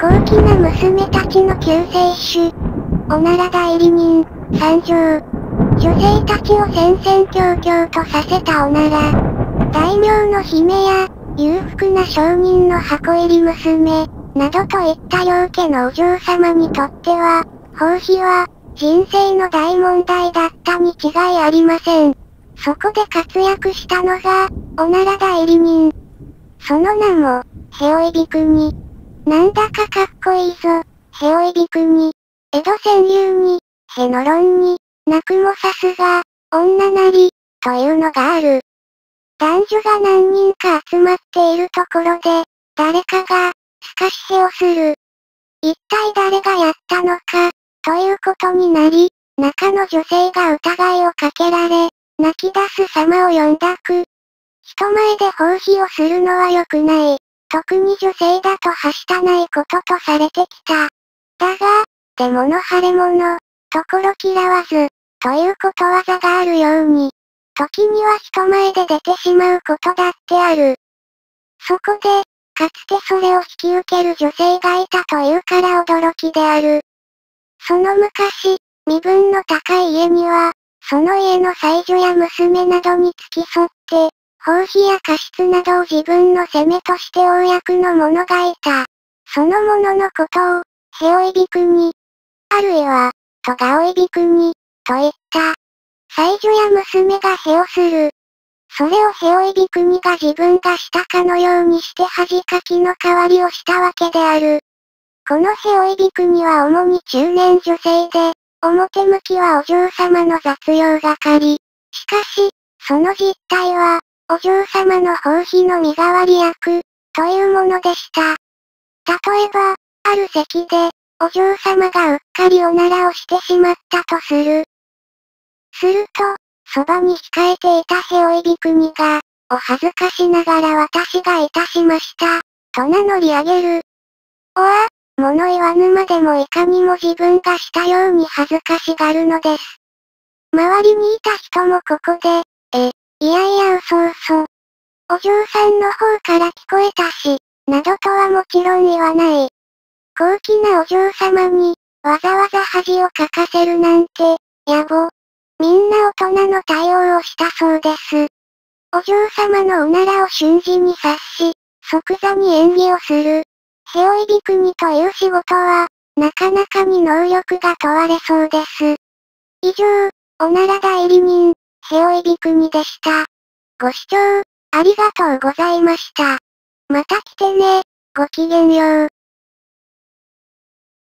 高貴な娘たちの救世主。おなら代理人、参上。女性たちを戦々恐々とさせたおなら。大名の姫や、裕福な商人の箱入り娘、などといった両家のお嬢様にとっては、奉仕は、人生の大問題だったに違いありません。そこで活躍したのが、おなら代理人。その名も、ヘオイビクニ。なんだかかっこいいぞ、ヘオイビクニ。江戸川柳に、ヘノロンに、泣くもさすが、女なり、というのがある。男女が何人か集まっているところで、誰かが、スカシヘをする。一体誰がやったのか、ということになり、中の女性が疑いをかけられ、泣き出す様を呼んだく。人前で奉仕をするのは良くない。特に女性だとはしたないこととされてきた。だが、でもの腫れ物、ところ嫌わず、ということわざがあるように、時には人前で出てしまうことだってある。そこで、かつてそれを引き受ける女性がいたというから驚きである。その昔、身分の高い家には、その家の妻女や娘などに付き添って、奉仕や過失などを自分の責めとして公の者がいた。その者のことを、ヘオイビクに、あるいは、トガオイビクに、と言った。妻女や娘がヘをする。それをヘオイビクニが自分がしたかのようにして恥かきの代わりをしたわけである。このヘオイビクニは主に中年女性で、表向きはお嬢様の雑用係。しかし、その実態は、お嬢様の奉仕の身代わり役、というものでした。例えば、ある席で、お嬢様がうっかりおならをしてしまったとする。すると、そばに控えていたヘオイビクニが、お恥ずかしながら私がいたしました、と名乗り上げる。おわ、物言わぬまでもいかにも自分がしたように恥ずかしがるのです。周りにいた人もここで、いやいや嘘嘘。お嬢さんの方から聞こえたし、などとはもちろん言わない。高貴なお嬢様に、わざわざ恥をかかせるなんて、野暮。みんな大人の対応をしたそうです。お嬢様のおならを瞬時に察し、即座に演技をする。ヘオイビクニという仕事は、なかなかに能力が問われそうです。以上、おなら代理人、ヘオイビクニでした。ご視聴、ありがとうございました。また来てね、ごきげんよう。